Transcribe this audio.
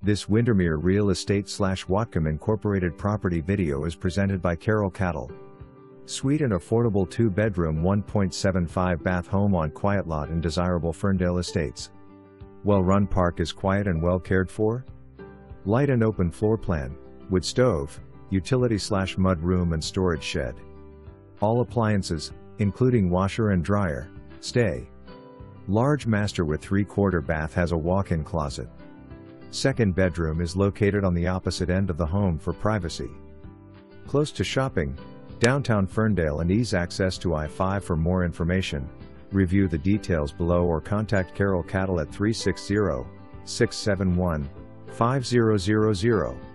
This Windermere Real Estate slash Whatcom Incorporated property video is presented by Carol Cattle. Sweet and affordable 2 bedroom 1.75 bath home on quiet lot in desirable Ferndale Estates. Well run park is quiet and well cared for? Light and open floor plan, wood stove, utility slash mud room and storage shed. All appliances, including washer and dryer, stay. Large master with 3 quarter bath has a walk-in closet. Second bedroom is located on the opposite end of the home for privacy. Close to shopping, downtown Ferndale and ease access to I-5 for more information. Review the details below or contact Carol Cattle at 360 671 5000.